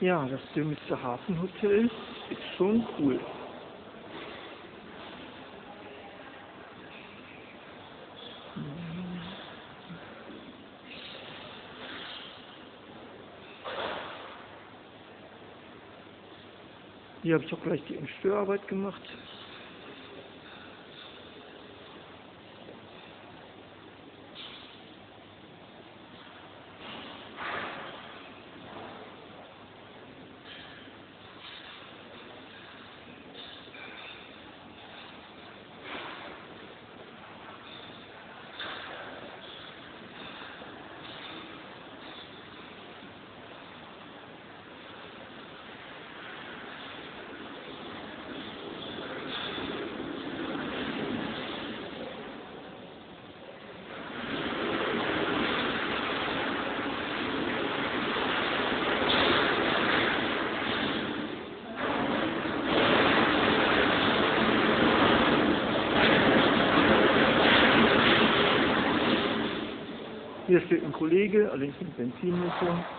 Ja, das Dümster Hafenhotel ist schon cool. Hier habe ich auch gleich die Störarbeit gemacht. Hier steht ein Kollege, allerdings mit Benzinmotor.